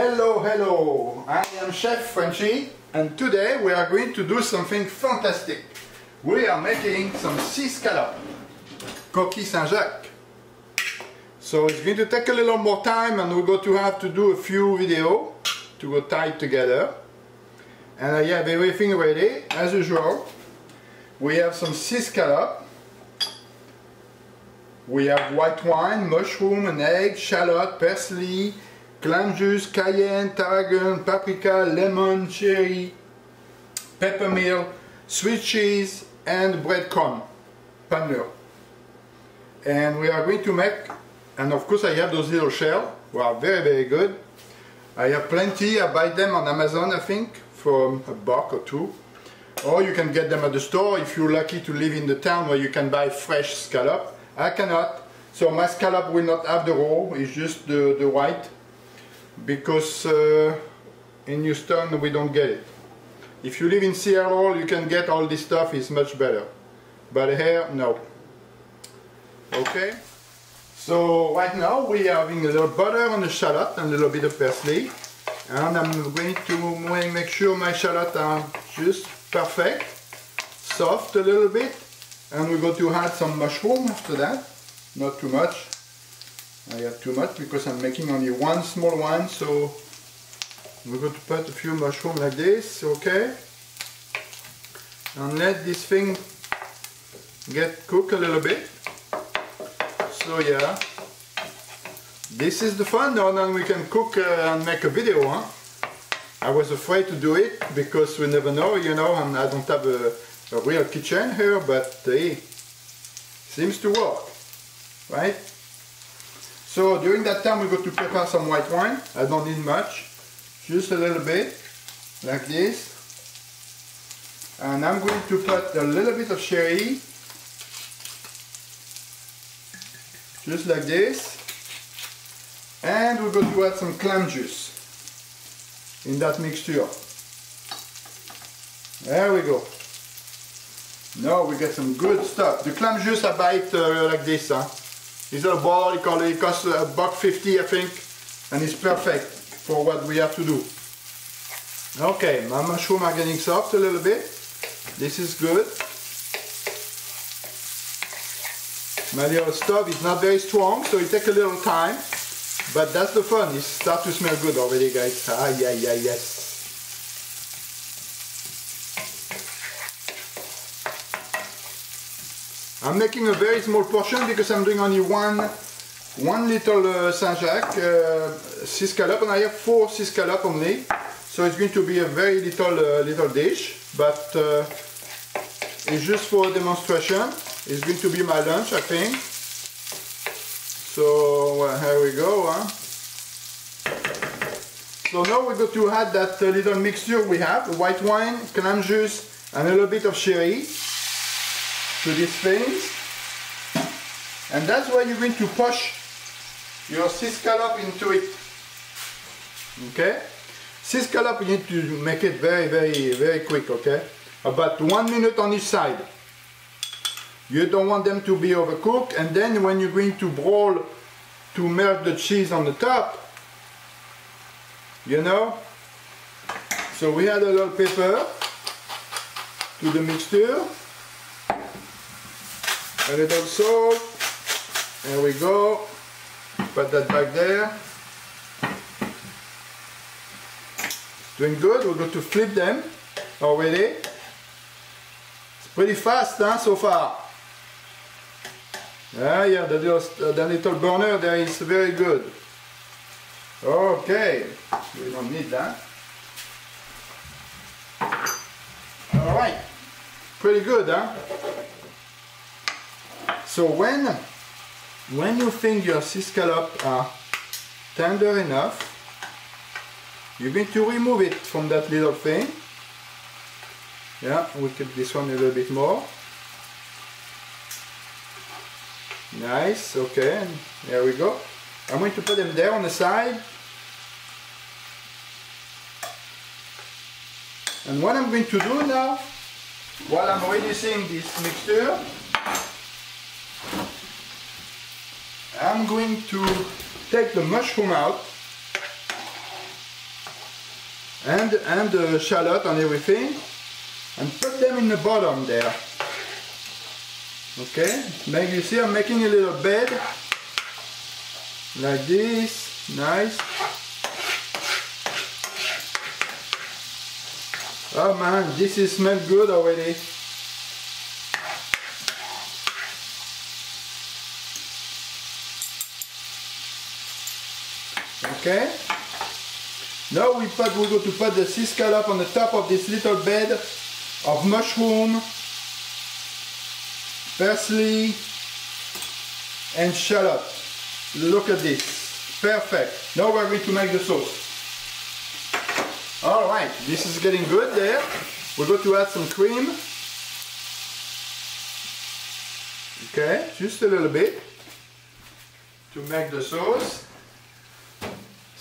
Hello, hello! I am Chef Frenchy and today we are going to do something fantastic. We are making some sea scallop, coquille Saint-Jacques. So it's going to take a little more time and we're going to have to do a few videos to go tie it together. And I have everything ready, as usual. We have some sea scallop. We have white wine, mushroom, an egg, shallot, parsley, clam juice, cayenne, tarragon, paprika, lemon, sherry, peppermill, Swiss cheese, and breadcrumb, panure. And we are going to make, and of course I have those little shells, who are very very good. I have plenty, I buy them on Amazon I think, for a buck or two. Or you can get them at the store if you're lucky to live in the town where you can buy fresh scallop. I cannot, so my scallop will not have the raw, it's just the, the white because uh, in Houston we don't get it. If you live in Seattle you can get all this stuff, it's much better. But here, no. Okay? So right now we are having a little butter on the shallot and a little bit of parsley. And I'm going to make sure my shallot are just perfect, soft a little bit. And we're going to add some mushroom after that, not too much. I have too much because I'm making only one small one so we're going to put a few mushrooms like this okay? And let this thing get cooked a little bit. So yeah. This is the fun now then we can cook uh, and make a video huh? I was afraid to do it because we never know you know and I don't have a, a real kitchen here but hey seems to work right so during that time we're going to prepare some white wine. I don't need much, just a little bit, like this. And I'm going to put a little bit of sherry, just like this. And we're going to add some clam juice in that mixture. There we go. Now we get some good stuff. The clam juice I buy it uh, like this. Huh? It's a ball, it costs a buck fifty I think, and it's perfect for what we have to do. Okay, my mushroom are getting soft a little bit. This is good. My little stove is not very strong, so it takes a little time. But that's the fun, it starts to smell good already guys. Ah, yeah, yeah, yes. I'm making a very small portion because I'm doing only one one little uh, Saint-Jacques uh, sea scallop and I have four sea scallop only. So it's going to be a very little uh, little dish but uh, it's just for demonstration. It's going to be my lunch I think. So here we go huh? so now we're going to add that uh, little mixture we have white wine, clam juice and a little bit of sherry to these things. And that's why you're going to push your sea scallop into it. Okay? Sea scallop, you need to make it very, very, very quick, okay? About one minute on each side. You don't want them to be overcooked, and then when you're going to broil to melt the cheese on the top, you know? So we add a little pepper to the mixture a little salt there we go. Put that back there. Doing good? We're going to flip them already it's pretty fast huh, so far. Yeah yeah the little, uh, the little burner there is very good. Okay. We don't need that. Alright pretty good huh? So when, when you think your sea scallop are tender enough, you're going to remove it from that little thing. Yeah, we keep this one a little bit more. Nice, okay, and there we go. I'm going to put them there on the side. And what I'm going to do now, while I'm reducing this mixture, I'm going to take the mushroom out and, and the shallot and everything and put them in the bottom there. Okay, make you see I'm making a little bed like this, nice. Oh man, this is smell good already. Okay. Now we put, we're going to put the sea scallop on the top of this little bed of mushroom, parsley, and shallot. Look at this. Perfect. Now we're going to make the sauce. Alright, this is getting good there. We're going to add some cream. Okay, just a little bit to make the sauce.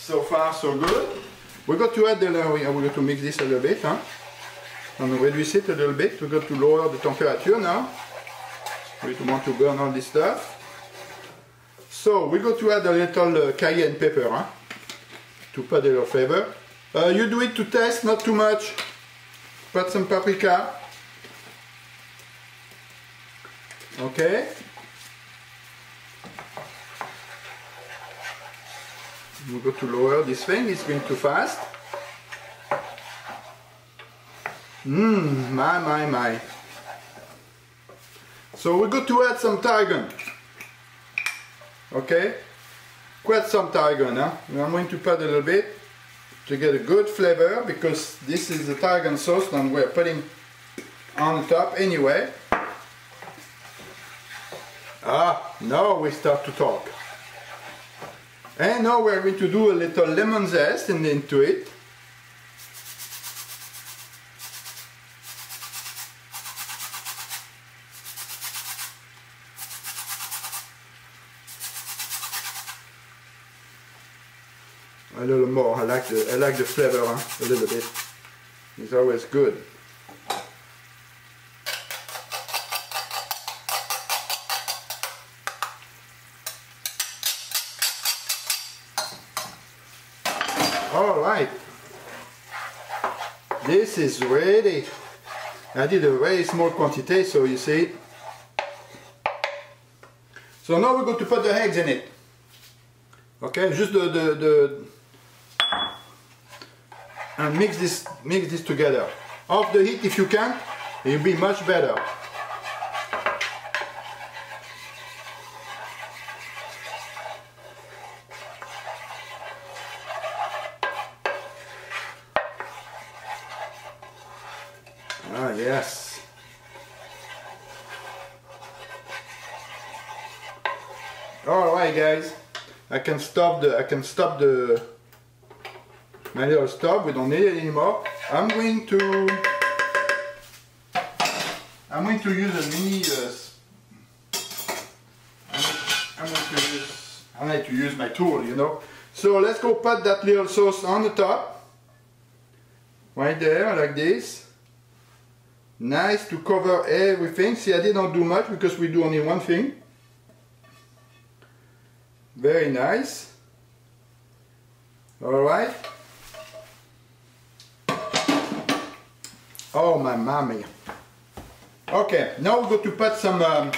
So far so good. We're going to add the, we're going to mix this a little bit, huh? and reduce it a little bit. We're going to lower the temperature now. We don't want to burn all this stuff. So we're going to add a little uh, cayenne pepper huh? to put a little flavor. Uh, you do it to taste, not too much. Put some paprika. Okay. We go to lower this thing, it's going too fast. Mmm, my, my, my. So we're going to add some tarragon. Okay? Quite some tarragon, huh? I'm going to put a little bit to get a good flavor because this is the tarragon sauce that we're putting on the top anyway. Ah, now we start to talk. And now we're going to do a little lemon zest and into it. a little more. I like the I like the flavor huh? a little bit. It's always good. All right. This is ready. I did a very small quantity, so you see. So now we're going to put the eggs in it. Okay, just the, the, the and mix this mix this together off the heat if you can it'll be much better ah yes all right guys I can stop the I can stop the my little stop, we don't need it anymore. I'm going to I'm going to use a mini uh, I'm going to use I like to use my tool, you know. So let's go put that little sauce on the top. Right there, like this. Nice to cover everything. See, I did not do much because we do only one thing. Very nice. Alright. Oh my mommy. Okay, now we're going to put some um,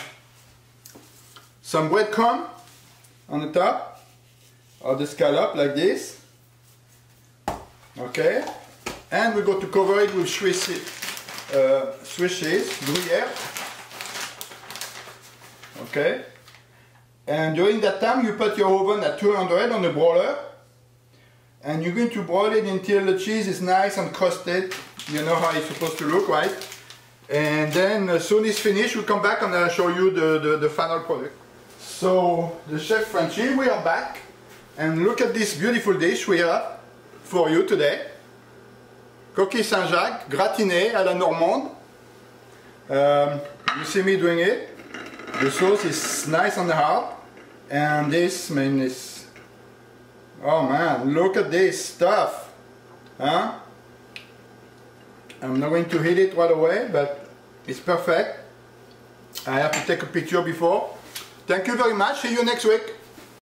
some breadcrumb on the top of the scallop like this. Okay, and we're going to cover it with Swiss, uh, Swiss cheese, Gruyere. Okay, and during that time you put your oven at 200 on the broiler and you're going to broil it until the cheese is nice and crusted you know how it's supposed to look, right? And then as soon as it's finished, we'll come back and I'll show you the, the, the final product. So, the Chef Frenchy, we are back. And look at this beautiful dish we have for you today. Coquille Saint-Jacques, gratiné à la normande. Um, you see me doing it. The sauce is nice and hard. And this, man, is... Oh man, look at this stuff. Huh? I'm not going to hit it right away, but it's perfect. I have to take a picture before. Thank you very much. See you next week.